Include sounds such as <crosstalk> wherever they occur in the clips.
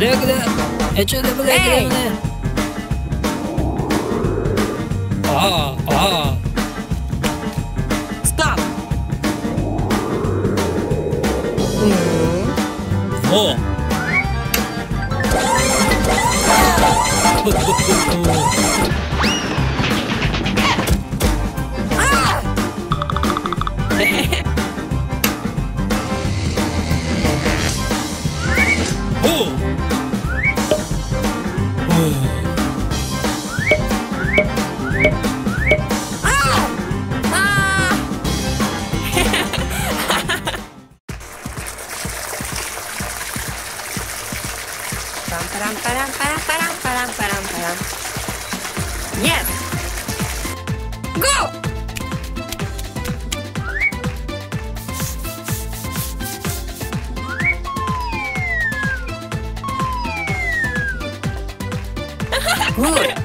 Bırak da. Eçe de bırak hey. da. Aa, aa. Stop. Hmm. Oh. Oh. Yes! Go! good.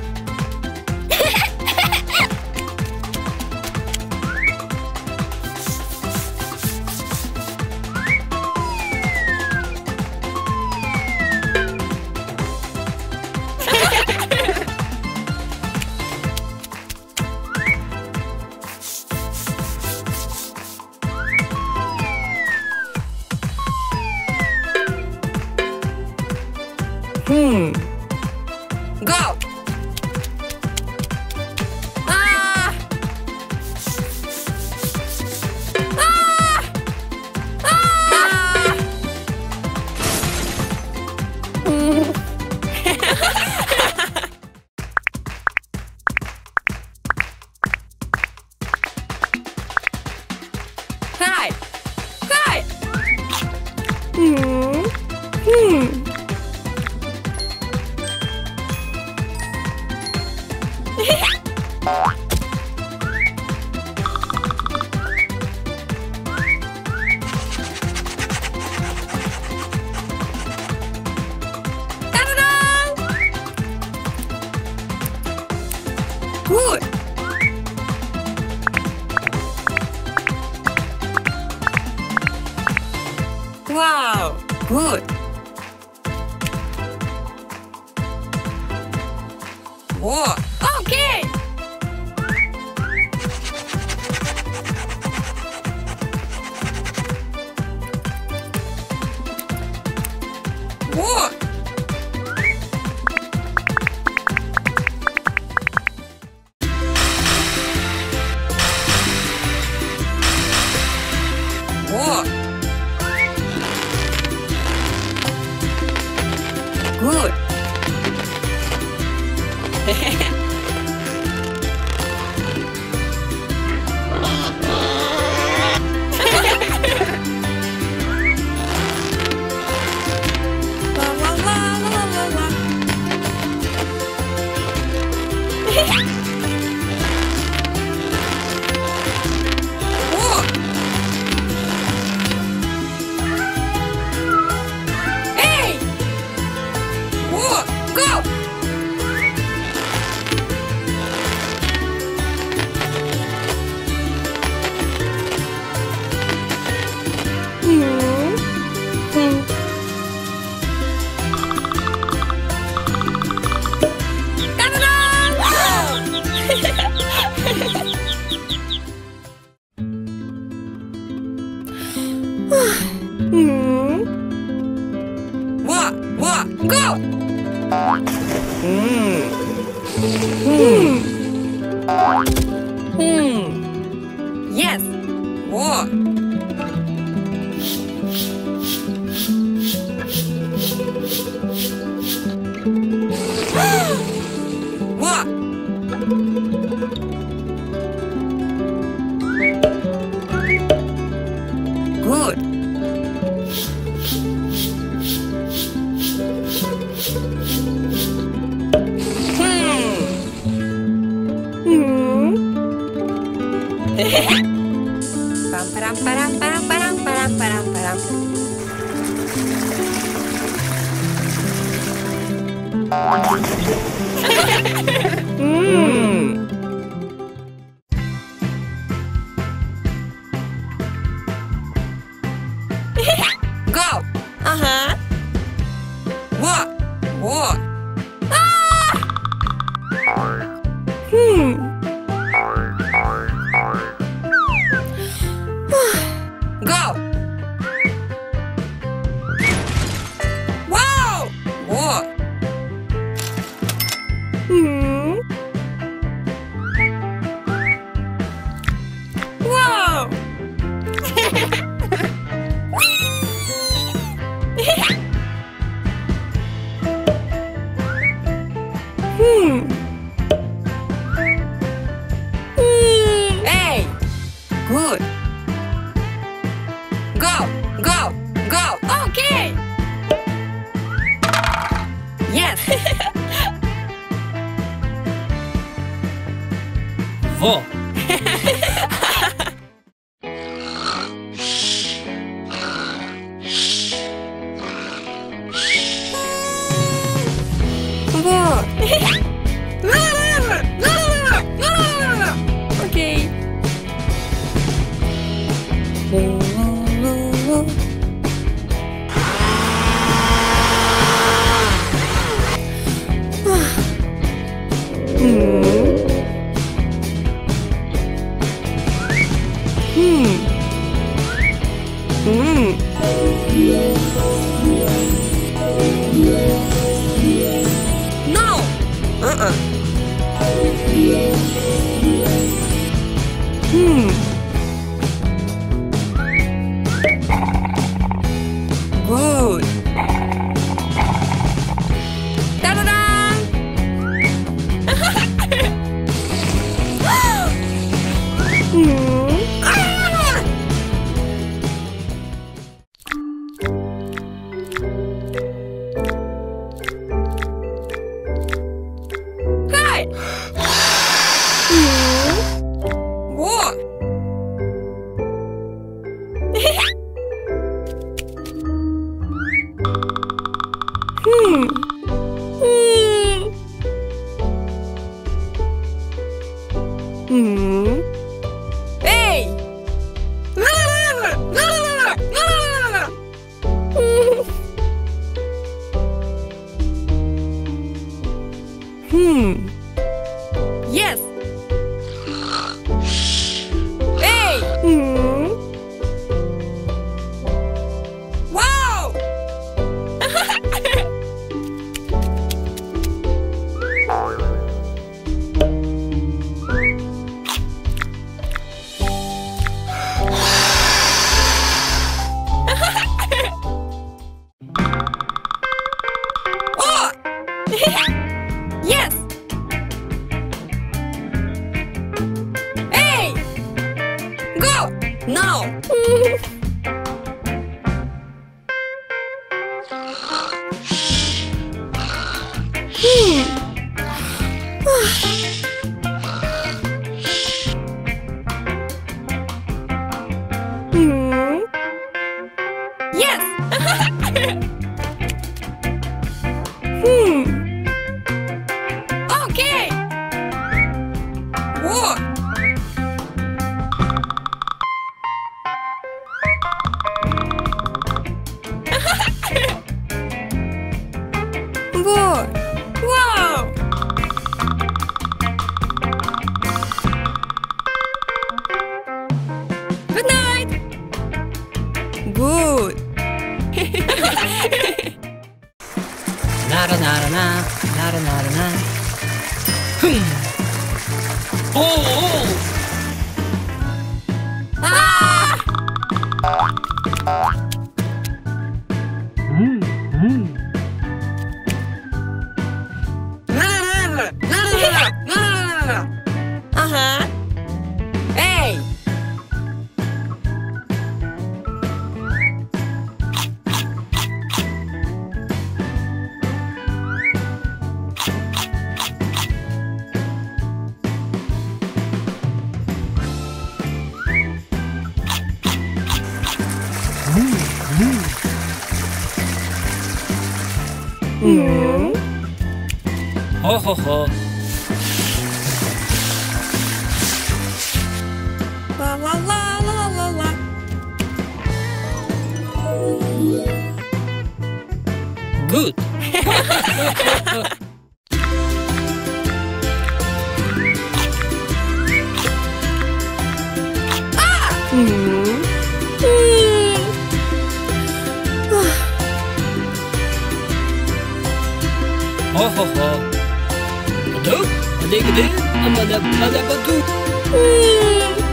Pam Hmm. Yes! Ho, ho. La, la, la, la, la, la. Good. <laughs>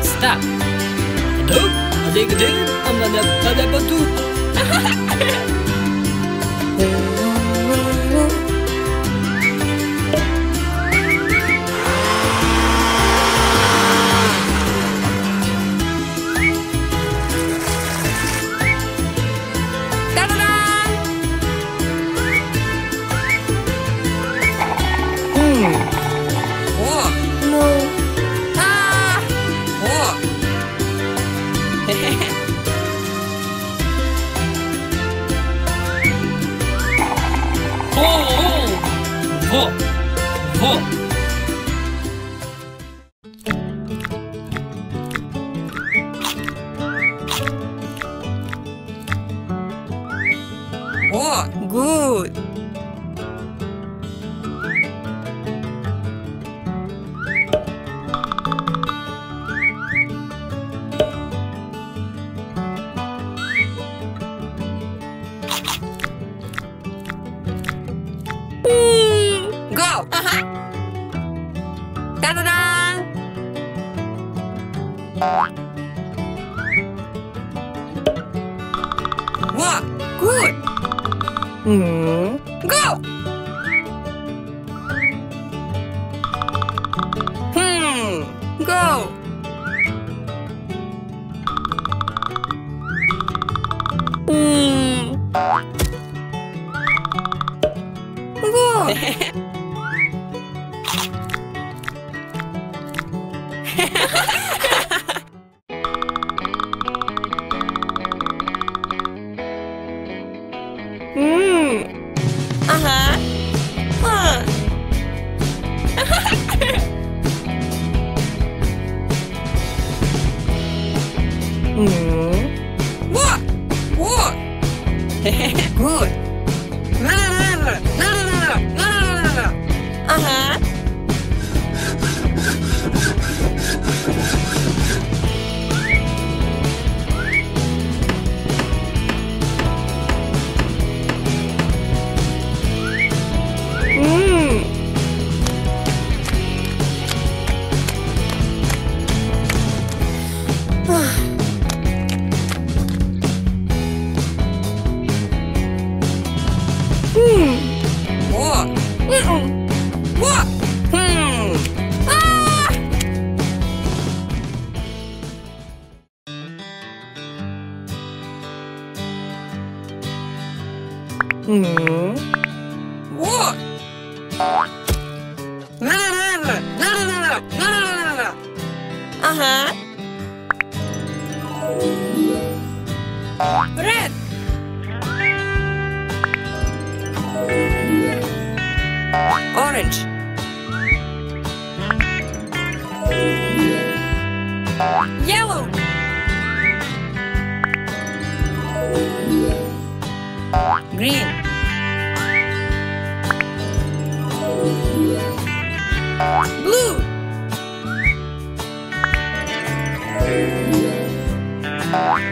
Stop. I'm gonna <laughs> <laughs> Good. What? No, no, no, no, no, no, no, no, no, no, no, no. Uh huh. Red. Orange. Yellow. Green. Blue.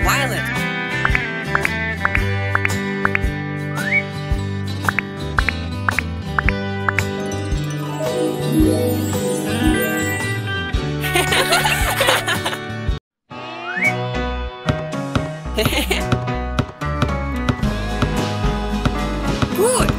Violet. <laughs> Good.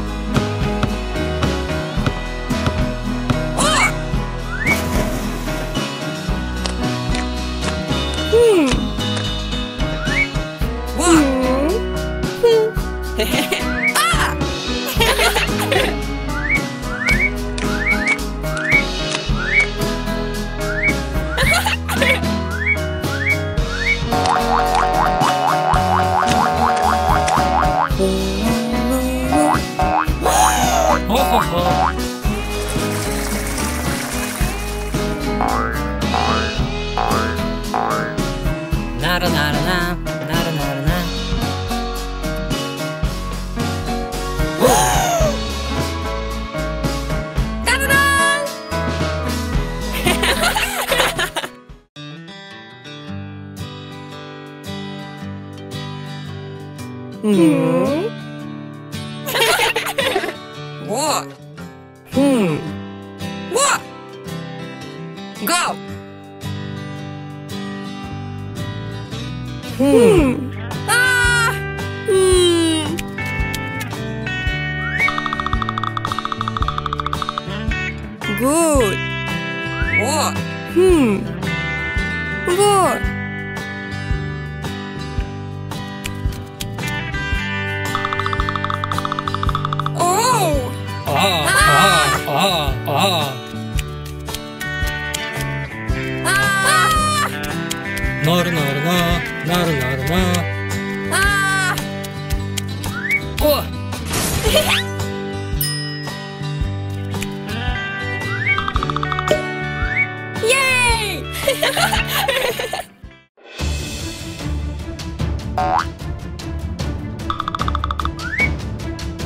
嗯。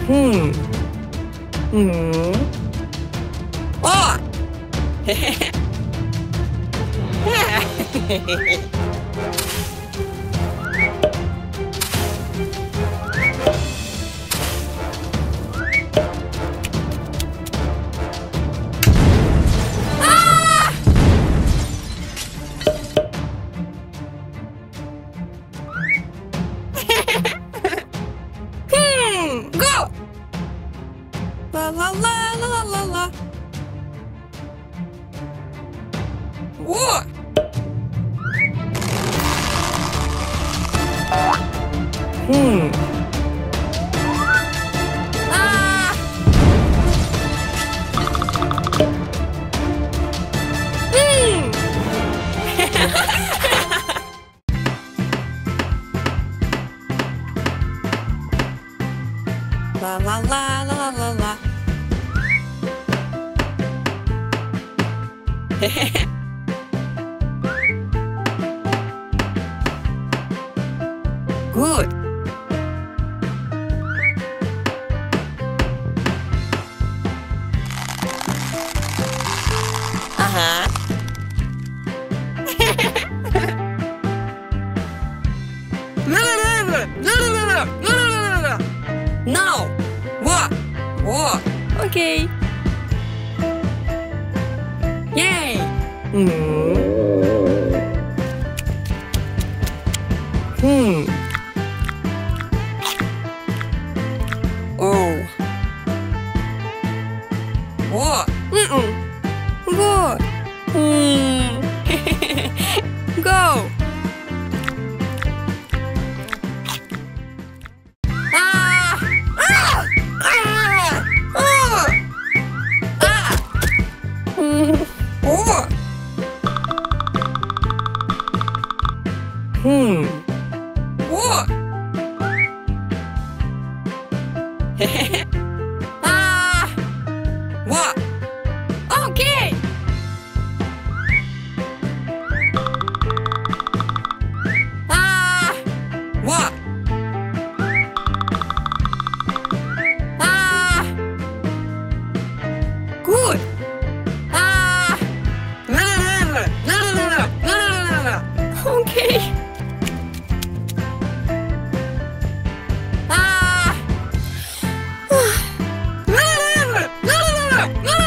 Hmm. Hmm. Oh! Hehehe. la la la la la la. <laughs> Ah!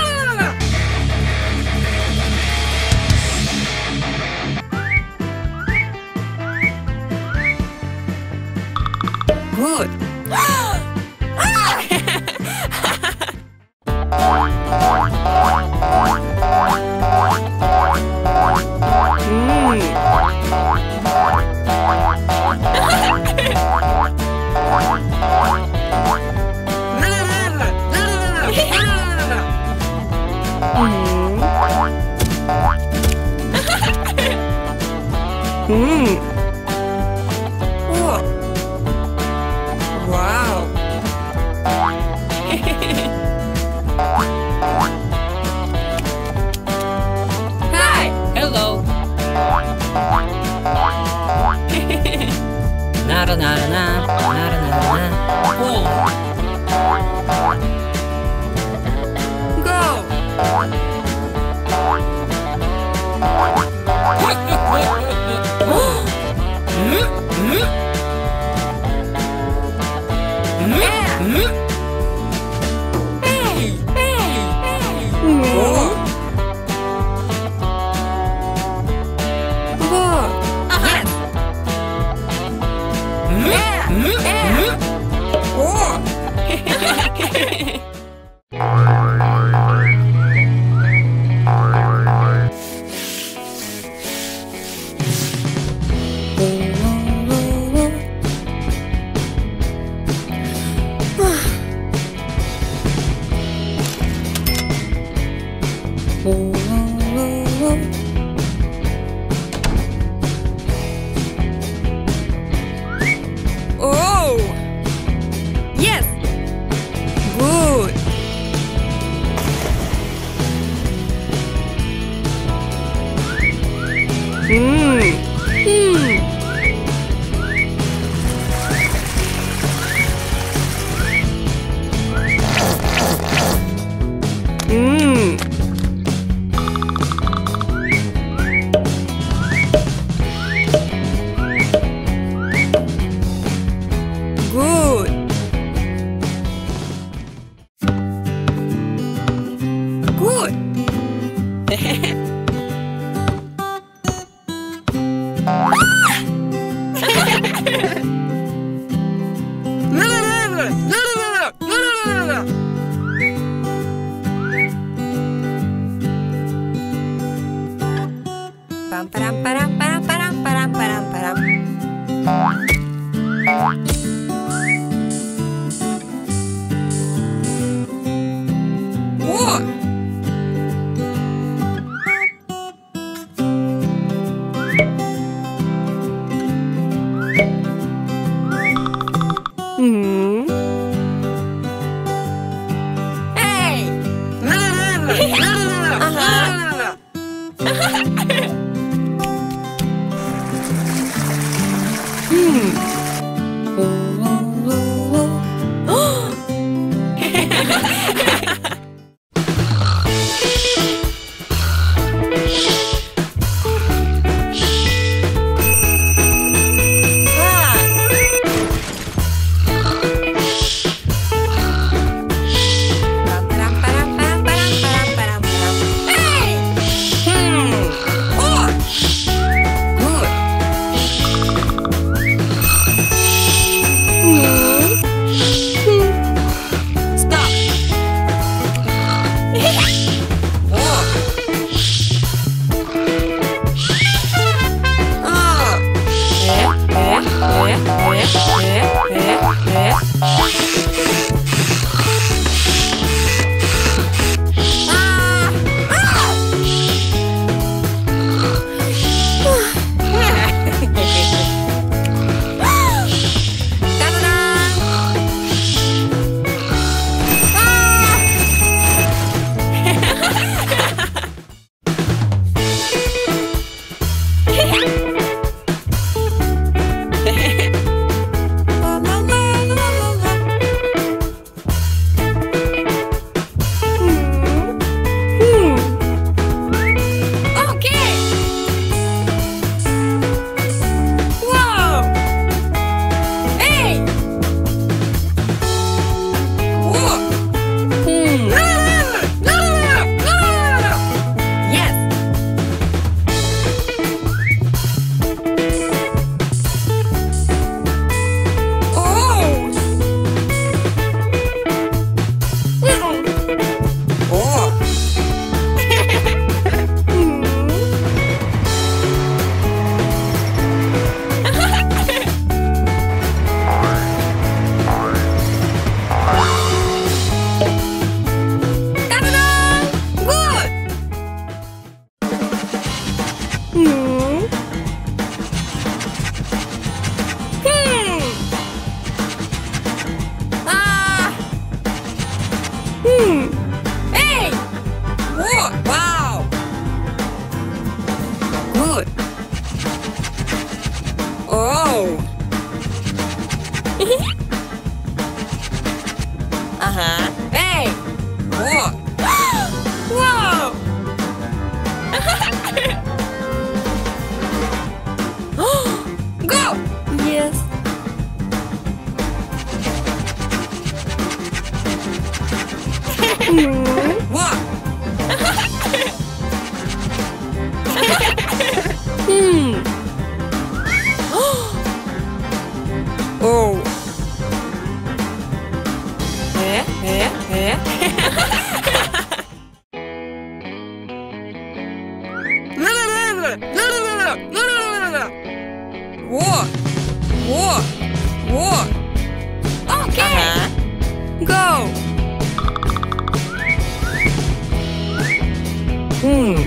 Hmm.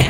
<laughs>